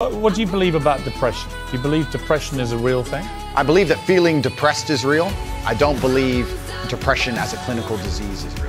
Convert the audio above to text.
What do you believe about depression? Do you believe depression is a real thing? I believe that feeling depressed is real. I don't believe depression as a clinical disease is real.